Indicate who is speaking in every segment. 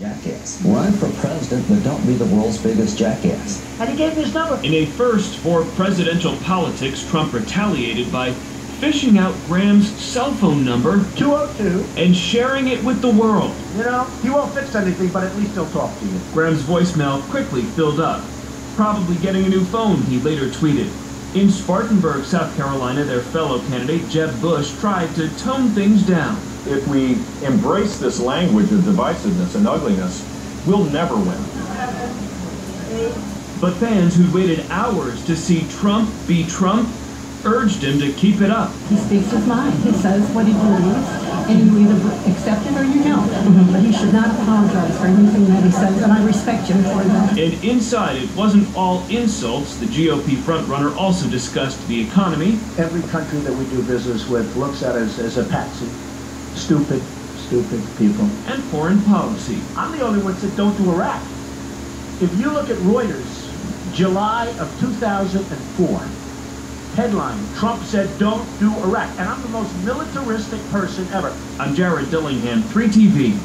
Speaker 1: Jackass. Run for president, but don't be the world's biggest jackass.
Speaker 2: And he gave me his number.
Speaker 3: In a first for presidential politics, Trump retaliated by fishing out Graham's cell phone number
Speaker 2: 202.
Speaker 3: and sharing it with the world.
Speaker 2: You know, he won't fix anything, but at least he'll talk to you.
Speaker 3: Graham's voicemail quickly filled up. Probably getting a new phone, he later tweeted. In Spartanburg, South Carolina, their fellow candidate, Jeb Bush, tried to tone things down.
Speaker 4: If we embrace this language of divisiveness and ugliness, we'll never win.
Speaker 3: But fans who'd waited hours to see Trump be Trump urged him to keep it up.
Speaker 5: He speaks his mind. He says what he believes, and you either accept it or you don't. But he should not apologize for anything that he says, and I respect him for that.
Speaker 3: And inside, it wasn't all insults. The GOP frontrunner also discussed the economy,
Speaker 2: Every country that we do business with looks at us as a patsy. Stupid, stupid people.
Speaker 3: and foreign policy.
Speaker 2: I'm the only ones that don't do Iraq. If you look at Reuters, July of 2004, headline, Trump said don't do Iraq. And I'm the most militaristic person ever.
Speaker 3: I'm Jared Dillingham, 3TV.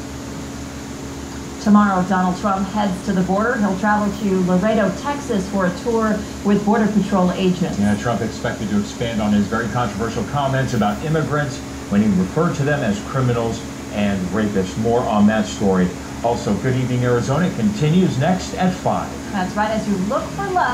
Speaker 6: Tomorrow, Donald Trump heads to the border. He'll travel to Laredo, Texas for a tour with Border Patrol agents.
Speaker 7: Yeah, Trump expected to expand on his very controversial comments about immigrants when he referred to them as criminals and rapists. More on that story. Also, Good Evening Arizona continues next at 5.
Speaker 6: That's right, as you look for love.